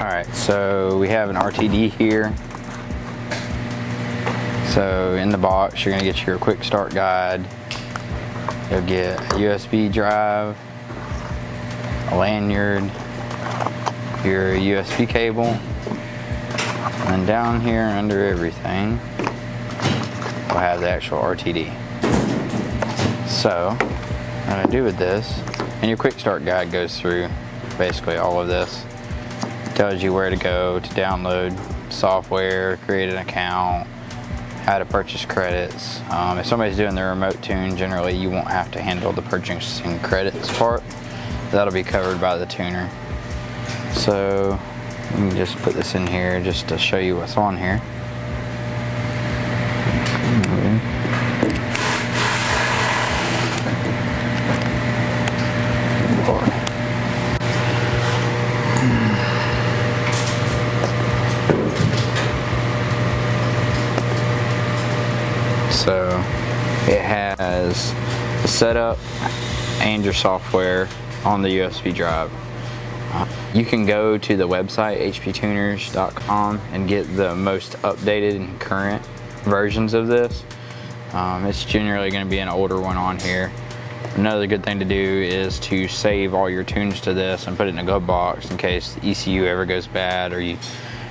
All right, so we have an RTD here. So in the box, you're gonna get your quick start guide. You'll get a USB drive, a lanyard, your USB cable, and down here under everything, we'll have the actual RTD. So, what I do with this, and your quick start guide goes through basically all of this. Tells you where to go to download software, create an account, how to purchase credits. Um, if somebody's doing the remote tune, generally you won't have to handle the purchasing credits part. That'll be covered by the tuner. So let me just put this in here just to show you what's on here. So it has the setup and your software on the USB drive. Uh, you can go to the website hptuners.com and get the most updated and current versions of this. Um, it's generally going to be an older one on here. Another good thing to do is to save all your tunes to this and put it in a glove box in case the ECU ever goes bad or you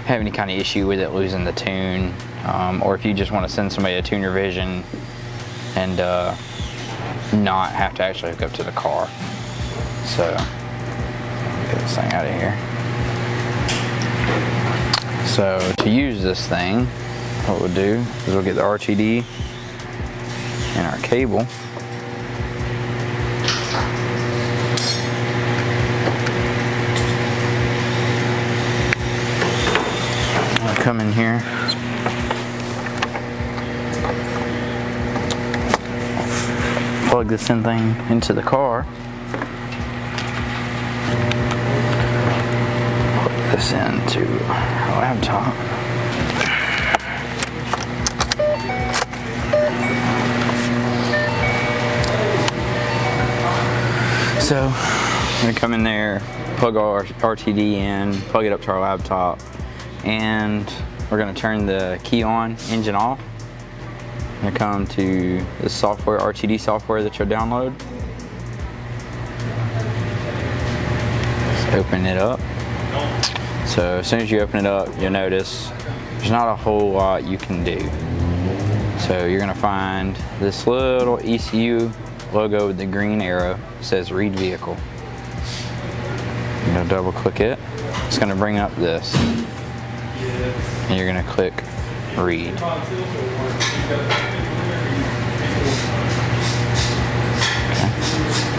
have any kind of issue with it losing the tune um, or if you just want to send somebody a tuner vision and uh, not have to actually hook up to the car. So, get this thing out of here. So, to use this thing, what we'll do is we'll get the RTD and our cable. I'll come in here plug this in thing into the car. Plug this into our laptop. So I'm gonna come in there, plug our RTD in, plug it up to our laptop, and we're gonna turn the key on, engine off. Gonna come to the software, RTD software that you'll download. Let's open it up. So as soon as you open it up, you'll notice there's not a whole lot you can do. So you're gonna find this little ECU logo with the green arrow it says read vehicle. You're gonna double click it. It's gonna bring up this. And you're gonna click read.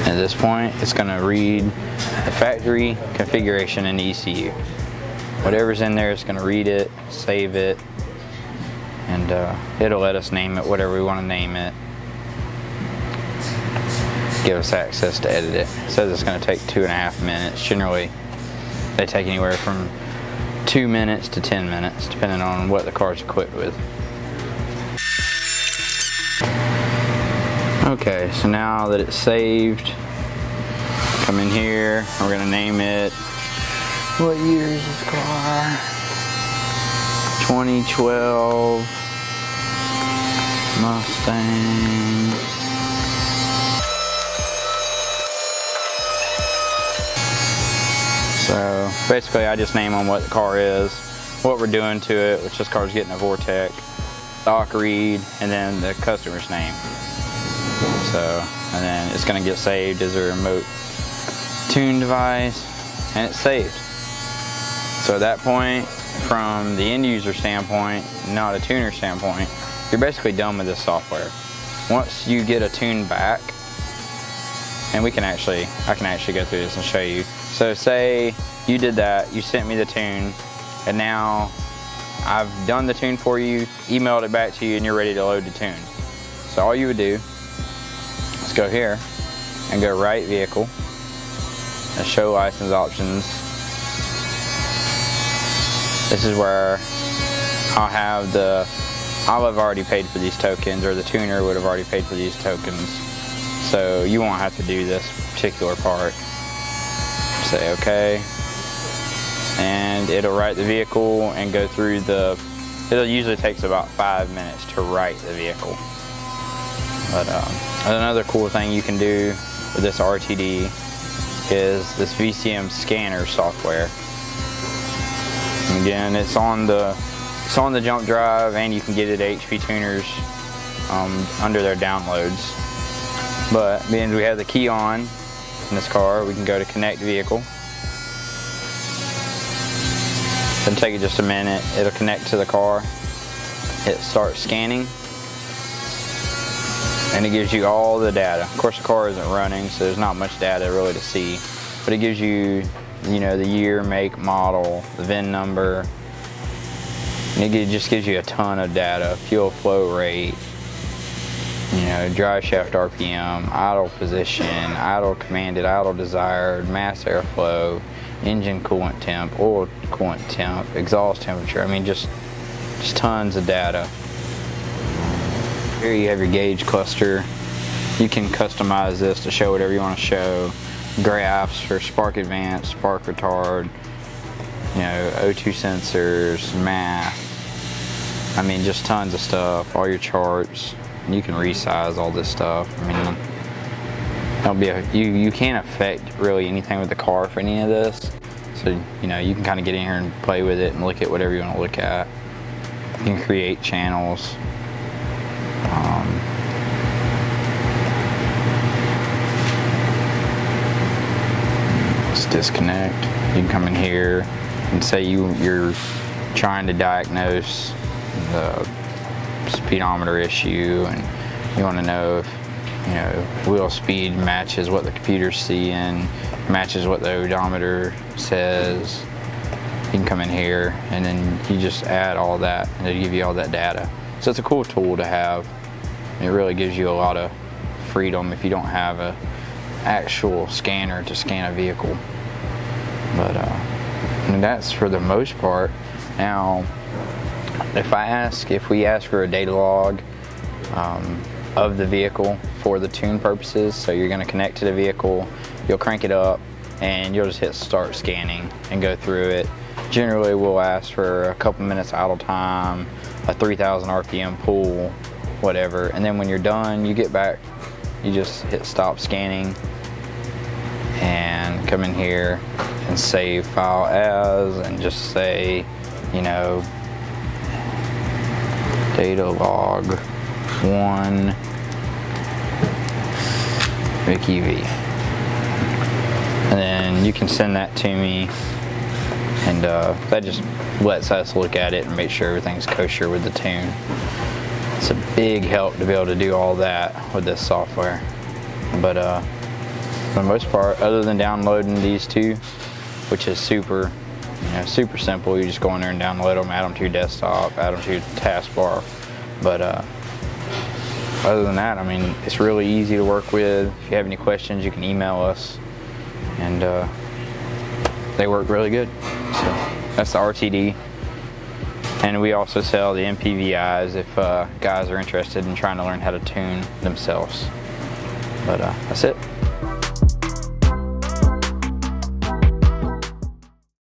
At this point, it's going to read the factory configuration in ECU. Whatever's in there, it's going to read it, save it, and uh, it'll let us name it whatever we want to name it. Give us access to edit it. It says it's going to take two and a half minutes. Generally, they take anywhere from two minutes to 10 minutes, depending on what the car's equipped with. Okay, so now that it's saved, come in here, we're gonna name it, what year is this car? 2012 Mustang. Basically I just name on what the car is, what we're doing to it, which this car's getting a Vortech, stock read, and then the customer's name. So, and then it's gonna get saved as a remote tune device, and it's saved. So at that point, from the end user standpoint, not a tuner standpoint, you're basically done with this software. Once you get a tune back, and we can actually, I can actually go through this and show you. So say you did that, you sent me the tune, and now I've done the tune for you, emailed it back to you, and you're ready to load the tune. So all you would do Let's go here and go write vehicle and show license options. This is where I'll have the, I'll have already paid for these tokens or the tuner would have already paid for these tokens. So you won't have to do this particular part. Say okay. and it'll write the vehicle and go through the, it usually takes about five minutes to write the vehicle. But um, another cool thing you can do with this RTD is this VCM scanner software. And again, it's on the it's on the jump drive and you can get it at HP Tuners um, under their downloads. But being we have the key on in this car, we can go to connect vehicle. Then take it just a minute. It'll connect to the car. Hit start scanning. And it gives you all the data. Of course the car isn't running, so there's not much data really to see. But it gives you, you know, the year, make, model, the VIN number. And it just gives you a ton of data. Fuel flow rate, you know, drive shaft RPM, idle position, idle commanded, idle desired, mass airflow, engine coolant temp, oil coolant temp, exhaust temperature. I mean, just, just tons of data. Here you have your gauge cluster. You can customize this to show whatever you want to show. Graphs for spark advance, spark retard, you know, O2 sensors, math. I mean, just tons of stuff, all your charts. You can resize all this stuff. I mean, don't be a, you, you can't affect really anything with the car for any of this. So, you know, you can kind of get in here and play with it and look at whatever you want to look at. You can create channels. Um, let's disconnect. You can come in here and say you, you're trying to diagnose the speedometer issue and you want to know if you know wheel speed matches what the computer's seeing matches what the odometer says you can come in here and then you just add all that and it'll give you all that data. So it's a cool tool to have. It really gives you a lot of freedom if you don't have a actual scanner to scan a vehicle. But uh, and that's for the most part. Now if I ask, if we ask for a data log um, of the vehicle for the tune purposes, so you're going to connect to the vehicle, you'll crank it up, and you'll just hit start scanning and go through it. Generally, we'll ask for a couple minutes idle time, a 3,000 RPM pull, whatever, and then when you're done, you get back, you just hit stop scanning and come in here and save file as and just say, you know, data log one Vicky V. And then you can send that to me and uh, that just lets us look at it and make sure everything's kosher with the tune. It's a big help to be able to do all that with this software. But uh, for the most part, other than downloading these two, which is super you know, super simple. You just go in there and download them, add them to your desktop, add them to your taskbar. But uh, other than that, I mean, it's really easy to work with. If you have any questions, you can email us. And uh, they work really good. So that's the RTD. And we also sell the MPVIs if uh, guys are interested in trying to learn how to tune themselves. But uh, that's it.